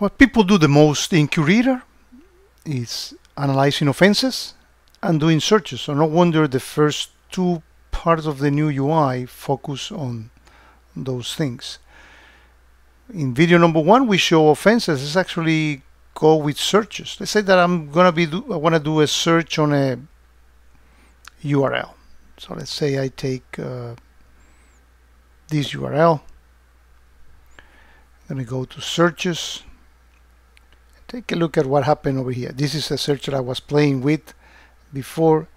What people do the most in QRadar is analyzing offenses and doing searches. So no wonder the first two parts of the new UI focus on those things. In video number one, we show offenses. Let's actually go with searches. Let's say that I'm gonna be do, I want to do a search on a URL. So let's say I take uh, this URL. I'm gonna go to searches. Take a look at what happened over here. This is a search that I was playing with before.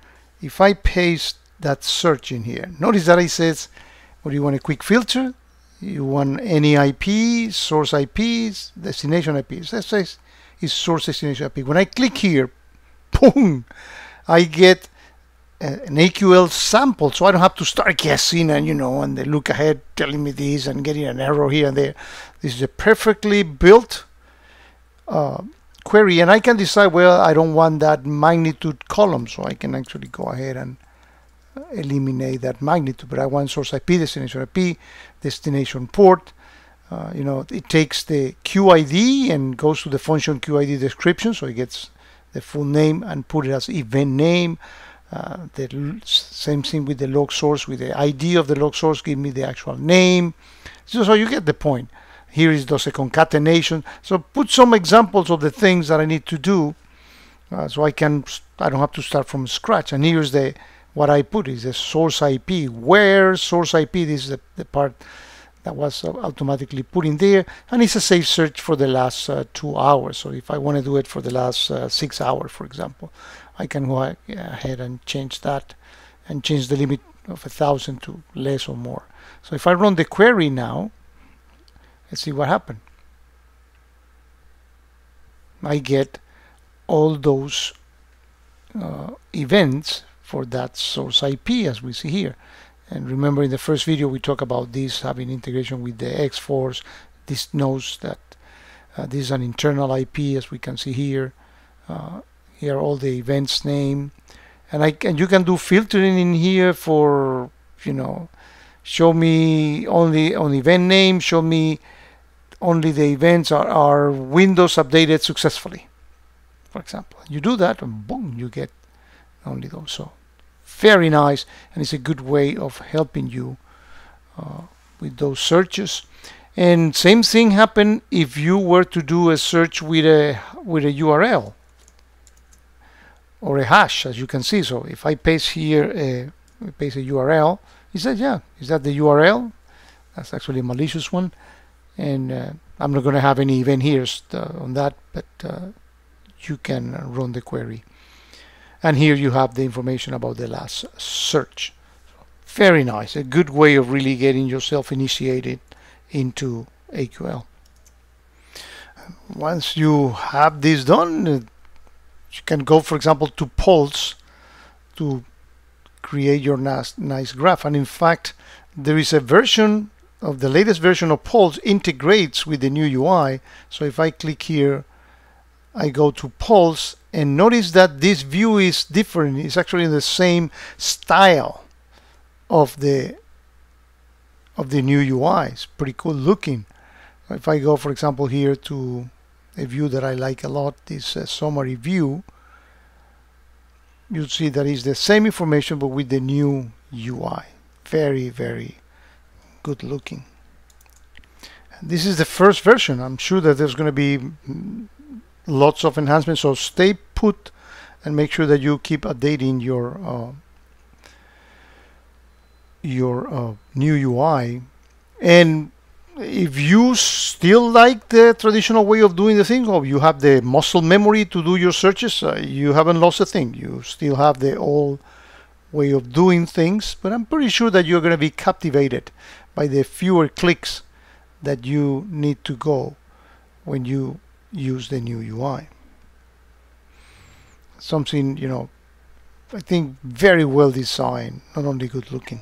If I paste that search in here, notice that it says, what do you want a quick filter? You want any IP, source IPs, destination IPs. That says is source destination IP. When I click here, boom, I get an AQL sample, so I don't have to start guessing and you know and they look ahead telling me this and getting an error here and there. This is a perfectly built uh, query, and I can decide well I don't want that magnitude column, so I can actually go ahead and eliminate that magnitude. But I want source IP, destination IP, destination port. Uh, you know, it takes the QID and goes to the function QID description, so it gets the full name and put it as event name. Uh, the same thing with the log source, with the ID of the log source, give me the actual name. So, so you get the point. Here is a concatenation. So put some examples of the things that I need to do, uh, so I can I don't have to start from scratch. And here's the what I put is the source IP. Where source IP? This is the, the part that was automatically put in there and it's a safe search for the last uh, two hours so if I want to do it for the last uh, six hours for example I can go ahead and change that and change the limit of a thousand to less or more so if I run the query now let's see what happened I get all those uh, events for that source IP as we see here and remember in the first video we talked about this having integration with the X-Force. This knows that uh, this is an internal IP as we can see here. Uh, here are all the events name. And I and you can do filtering in here for you know show me only on event name, show me only the events are, are Windows updated successfully. For example. You do that and boom you get only those. So very nice and it's a good way of helping you uh, with those searches and same thing happen if you were to do a search with a with a URL or a hash as you can see so if I paste here a paste a URL he said yeah is that the URL that's actually a malicious one and uh, I'm not going to have any event here uh, on that but uh, you can run the query. And here you have the information about the last search. Very nice a good way of really getting yourself initiated into AQL once you have this done you can go for example to Pulse to create your nice, nice graph. And in fact there is a version of the latest version of Pulse integrates with the new UI so if I click here I go to Pulse and notice that this view is different. It's actually in the same style of the of the new UI it's pretty cool looking. If I go for example here to a view that I like a lot this uh, summary view you'll see that is the same information but with the new UI very very good looking. This is the first version. I'm sure that there's going to be lots of enhancements so stay put and make sure that you keep updating your uh, your uh, new UI and if you still like the traditional way of doing the thing or you have the muscle memory to do your searches uh, you haven't lost a thing. You still have the old way of doing things but I'm pretty sure that you're going to be captivated by the fewer clicks that you need to go when you use the new UI. Something, you know, I think very well designed, not only good looking.